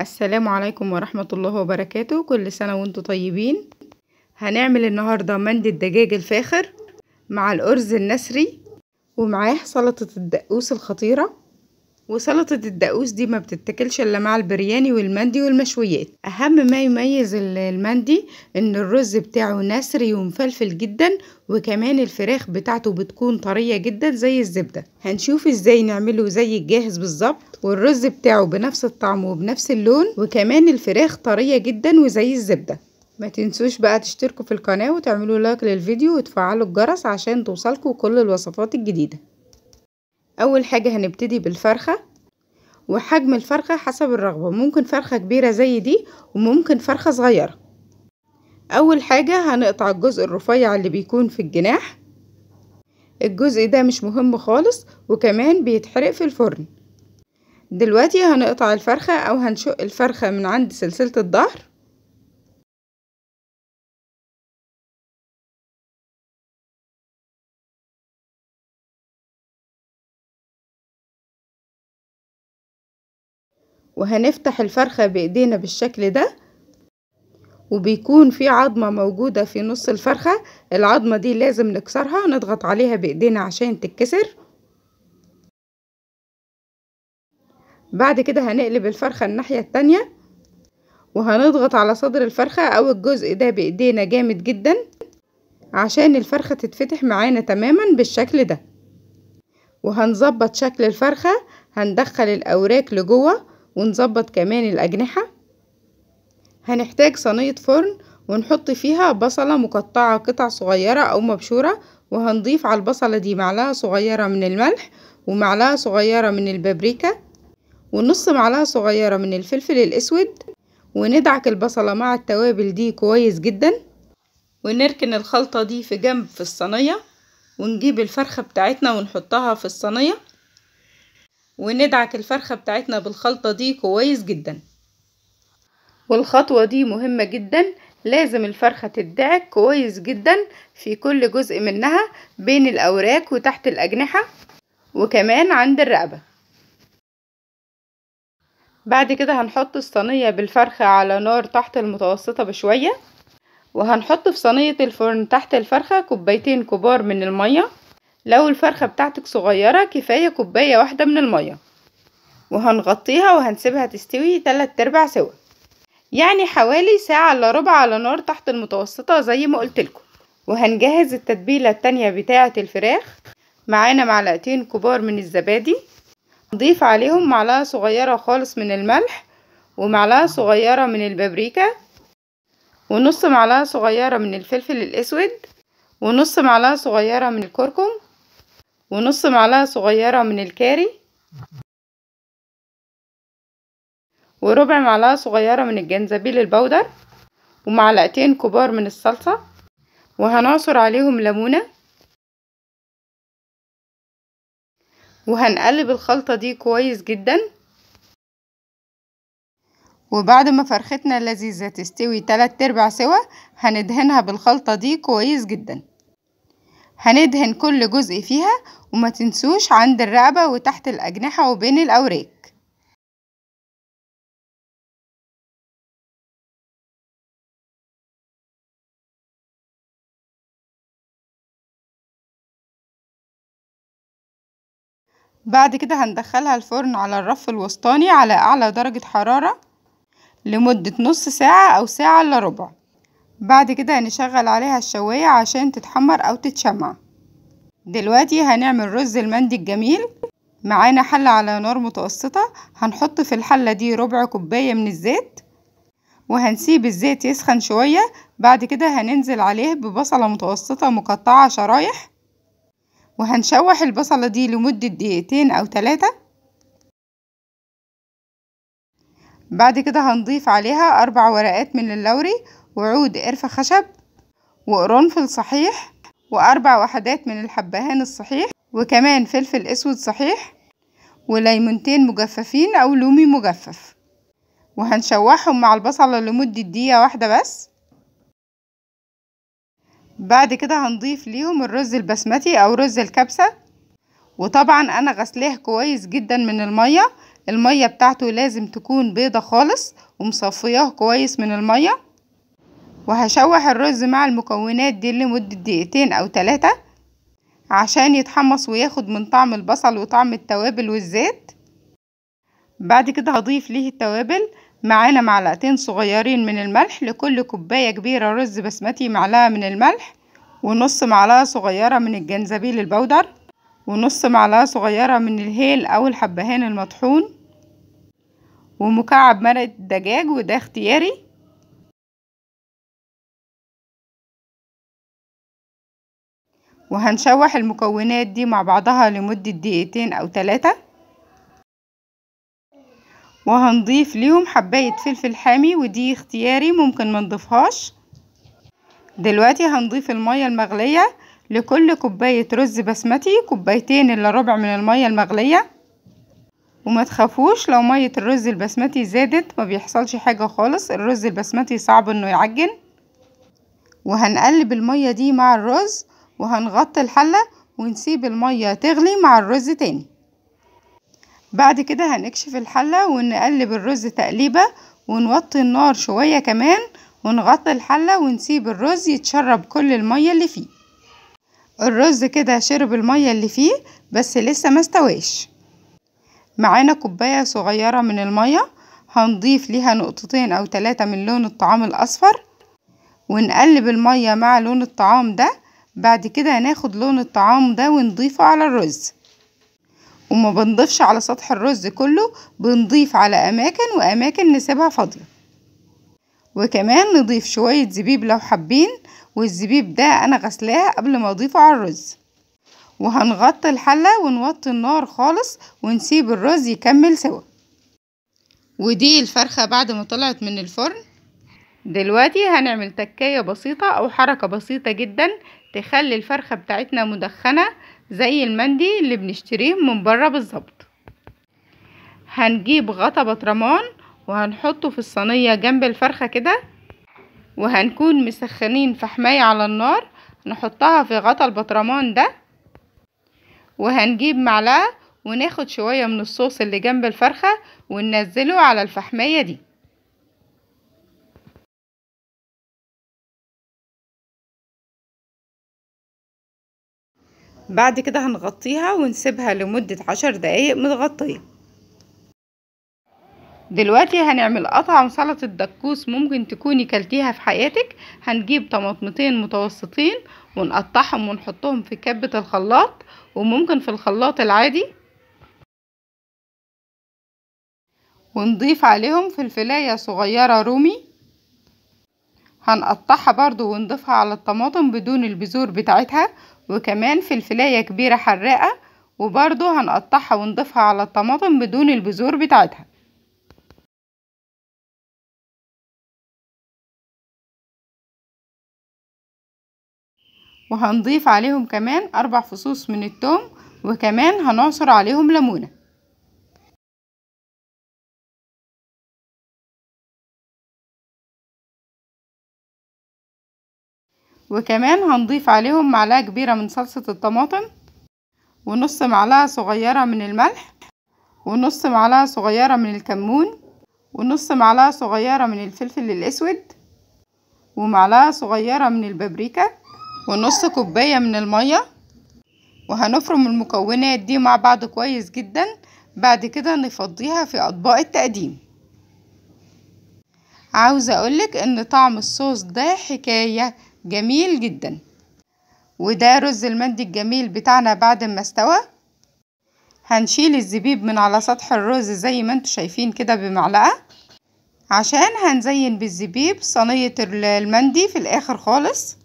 السلام عليكم ورحمة الله وبركاته. كل سنة وأنتم طيبين. هنعمل النهاردة مندي الدجاج الفاخر مع الأرز النسري ومعاه سلطة الدقوس الخطيرة. وسلطة الدقوس دي ما بتتاكلش إلا مع البرياني والمندي والمشويات. أهم ما يميز المندي إن الرز بتاعه نسري ومفلفل جدا وكمان الفراخ بتاعته بتكون طرية جدا زي الزبدة. هنشوف إزاي نعمله زي الجاهز بالظبط. والرز بتاعه بنفس الطعم وبنفس اللون وكمان الفراخ طرية جدا وزي الزبدة. ما تنسوش بقى تشتركوا في القناة وتعملوا لايك للفيديو وتفعلوا الجرس عشان توصلكوا كل الوصفات الجديدة. أول حاجة هنبتدي بالفرخة وحجم الفرخة حسب الرغبة. ممكن فرخة كبيرة زي دي وممكن فرخة صغيرة. أول حاجة هنقطع الجزء الرفيع اللي بيكون في الجناح. الجزء ده مش مهم خالص وكمان بيتحرق في الفرن. دلوقتي هنقطع الفرخة أو هنشق الفرخة من عند سلسلة الظهر. وهنفتح الفرخة بإيدينا بالشكل ده. وبيكون في عظمة موجودة في نص الفرخة. العظمة دي لازم نكسرها نضغط عليها بإيدينا عشان تتكسر. بعد كده هنقلب الفرخة الناحية التانية. وهنضغط على صدر الفرخة أو الجزء ده بإيدينا جامد جدا عشان الفرخة تتفتح معانا تماما بالشكل ده. وهنظبط شكل الفرخة هندخل الأوراق لجوه. ونظبط كمان الأجنحة. هنحتاج صينية فرن ونحط فيها بصلة مقطعة قطع صغيرة أو مبشورة وهنضيف على البصلة دي معلقة صغيرة من الملح ومعلقة صغيرة من البابريكا ونص معلقة صغيرة من الفلفل الأسود. وندعك البصلة مع التوابل دي كويس جدا. ونركن الخلطة دي في جنب في الصينية ونجيب الفرخة بتاعتنا ونحطها في الصينية. وندعك الفرخة بتاعتنا بالخلطة دي كويس جدا. والخطوة دي مهمة جدا. لازم الفرخة تدعك كويس جدا في كل جزء منها بين الأوراق وتحت الأجنحة وكمان عند الرقبة. بعد كده هنحط الصينية بالفرخة على نار تحت المتوسطة بشوية وهنحط في صينية الفرن تحت الفرخة كوبايتين كبار من المية. لو الفرخة بتاعتك صغيرة كفاية كوباية واحدة من المية. وهنغطيها وهنسيبها تستوي تلات أرباع سوا. يعني حوالي ساعة إلا ربع على نار تحت المتوسطة زي ما قلتلكم وهنجهز التتبيلة التانية بتاعة الفراخ. معانا معلقتين كبار من الزبادي. نضيف عليهم معلقة صغيرة خالص من الملح ومعلقة صغيرة من البابريكا ونص معلقة صغيرة من الفلفل الأسود ونص معلقة صغيرة من الكركم ونص معلقة صغيرة من الكاري وربع معلقة صغيرة من الجنزبيل البودر ومعلقتين كبار من الصلصة وهنعصر عليهم ليمونة وهنقلب الخلطة دي كويس جدا. وبعد ما فرختنا اللذيذة تستوي تلات أرباع سوا هندهنها بالخلطة دي كويس جدا. هندهن كل جزء فيها وما تنسوش عند الرقبة وتحت الأجنحة وبين الأوراق بعد كده هندخلها الفرن على الرف الوسطاني على أعلى درجة حرارة لمدة نص ساعة أو ساعة إلا ربع. بعد كده هنشغل عليها الشواية عشان تتحمر أو تتشمع. دلوقتي هنعمل رز المندي الجميل. معانا حلة على نار متوسطة. هنحط في الحلة دي ربع كوباية من الزيت. وهنسيب الزيت يسخن شوية. بعد كده هننزل عليه ببصلة متوسطة مقطعة شرايح. وهنشوح البصلة دي لمدة دقيقتين أو تلاتة. بعد كده هنضيف عليها أربع ورقات من اللوري. وعود قرفة خشب وقرنفل صحيح وأربع وحدات من الحبهان الصحيح وكمان فلفل أسود صحيح وليمونتين مجففين أو لومي مجفف. وهنشوحهم مع البصلة لمدة دقيقة واحدة بس. بعد كده هنضيف ليهم الرز البسمتي أو رز الكبسة. وطبعا أنا غسلاه كويس جدا من المية. المية بتاعته لازم تكون بيضة خالص ومصفياه كويس من المية. وهشوح الرز مع المكونات دي لمدة دقيقتين أو تلاتة عشان يتحمص وياخد من طعم البصل وطعم التوابل والزيت. بعد كده هضيف ليه التوابل معانا معلقتين صغيرين من الملح لكل كوباية كبيرة رز بسمتي معلقة من الملح ونص معلقة صغيرة من الجنزبيل البودر ونص معلقة صغيرة من الهيل أو الحبهان المطحون ومكعب مرقة دجاج وده اختياري. وهنشوح المكونات دي مع بعضها لمدة دقيقتين أو تلاتة. وهنضيف ليهم حباية فلفل حامي ودي اختياري ممكن منضيفهاش دلوقتي هنضيف المية المغلية لكل كوباية رز بسمتي كوبايتين إلا ربع من المية المغلية. وما تخافوش لو مية الرز البسمتي زادت ما بيحصلش حاجة خالص الرز البسمتي صعب إنه يعجن. وهنقلب المية دي مع الرز وهنغطي الحلة ونسيب المية تغلي مع الرز تاني. بعد كده هنكشف الحلة ونقلب الرز تقليبة ونوطي النار شوية كمان ونغطي الحلة ونسيب الرز يتشرب كل المية اللي فيه. الرز كده شرب المية اللي فيه بس لسه ما استواش. معانا كوباية صغيرة من المية هنضيف ليها نقطتين أو تلاتة من لون الطعام الأصفر ونقلب المية مع لون الطعام ده بعد كده هناخد لون الطعام ده ونضيفه على الرز. وما بنضيفش على سطح الرز كله بنضيف على أماكن وأماكن نسيبها فاضية. وكمان نضيف شوية زبيب لو حابين والزبيب ده أنا غسلاه قبل ما أضيفه على الرز. وهنغطي الحلة ونوطي النار خالص ونسيب الرز يكمل سوا. ودي الفرخة بعد ما طلعت من الفرن. دلوقتي هنعمل تكاية بسيطة أو حركة بسيطة جدا تخلي الفرخة بتاعتنا مدخنة زي المندي اللي بنشتريه من بره بالظبط. هنجيب غطا بطرمان وهنحطه في الصينية جنب الفرخة كده وهنكون مسخنين فحماية على النار. نحطها في غطا البطرمان ده وهنجيب معلقة وناخد شوية من الصوص اللي جنب الفرخة وننزله على الفحماية دي. بعد كده هنغطيها ونسيبها لمدة عشر دقايق متغطية. دلوقتي هنعمل أطعم سلطة دكوس ممكن تكوني كلتيها في حياتك. هنجيب طماطمتين متوسطين ونقطعهم ونحطهم في كبة الخلاط وممكن في الخلاط العادي. ونضيف عليهم فلفلاية صغيرة رومي. هنقطعها برضو ونضيفها على الطماطم بدون البذور بتاعتها وكمان فلفلاية كبيرة حراقة وبرضو هنقطعها ونضيفها على الطماطم بدون البذور بتاعتها. وهنضيف عليهم كمان أربع فصوص من التوم وكمان هنعصر عليهم ليمونة. وكمان هنضيف عليهم معلقة كبيرة من صلصة الطماطم ونص معلقة صغيرة من الملح ونص معلقة صغيرة من الكمون ونص معلقة صغيرة من الفلفل الأسود ومعلقة صغيرة من البابريكا ونص كوباية من المية. وهنفرم المكونات دي مع بعض كويس جدا بعد كده نفضيها في أطباق التقديم. عاوزة أقولك إن طعم الصوص ده حكاية. جميل جدا. وده رز المندي الجميل بتاعنا بعد ما استوى. هنشيل الزبيب من على سطح الرز زي ما أنتوا شايفين كده بمعلقة. عشان هنزين بالزبيب صينية المندي في الآخر خالص.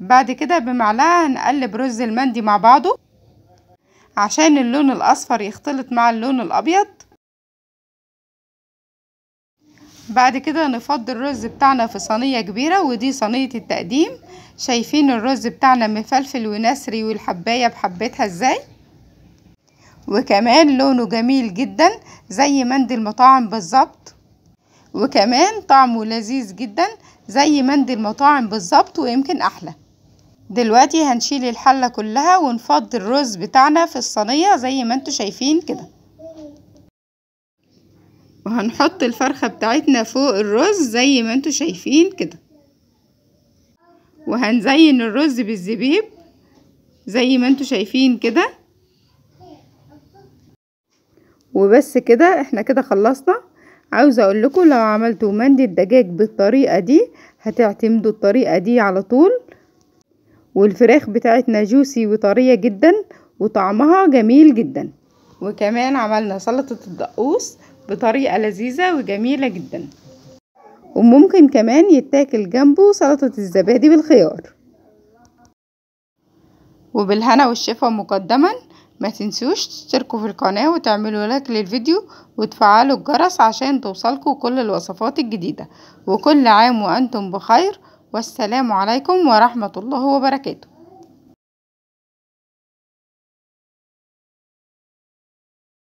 بعد كده بمعلقة هنقلب رز المندي مع بعضه. عشان اللون الأصفر يختلط مع اللون الأبيض. بعد كده نفضي الرز بتاعنا في صينية كبيرة ودي صينية التقديم. شايفين الرز بتاعنا مفلفل ونسري والحباية بحبتها إزاي؟ وكمان لونه جميل جدا زي مندي المطاعم بالظبط. وكمان طعمه لذيذ جدا زي مندي المطاعم بالظبط ويمكن أحلى. دلوقتي هنشيل الحلة كلها ونفضي الرز بتاعنا في الصينية زي ما أنتوا شايفين كده. وهنحط الفرخة بتاعتنا فوق الرز زي ما أنتوا شايفين كده. وهنزين الرز بالزبيب زي ما أنتوا شايفين كده. وبس كده إحنا كده خلصنا. عاوزة أقول لكم لو عملتوا مندي الدجاج بالطريقة دي هتعتمدوا الطريقة دي على طول. والفراخ بتاعتنا جوسي وطرية جدا وطعمها جميل جدا. وكمان عملنا سلطة الدقوس بطريقة لذيذة وجميلة جدا. وممكن كمان يتاكل جنبه سلطة الزبادي بالخيار. وبالهنا والشفا مقدما ما تنسوش تشتركوا في القناة وتعملوا لايك للفيديو وتفعلوا الجرس عشان توصلكوا كل الوصفات الجديدة. وكل عام وأنتم بخير والسلام عليكم ورحمة الله وبركاته.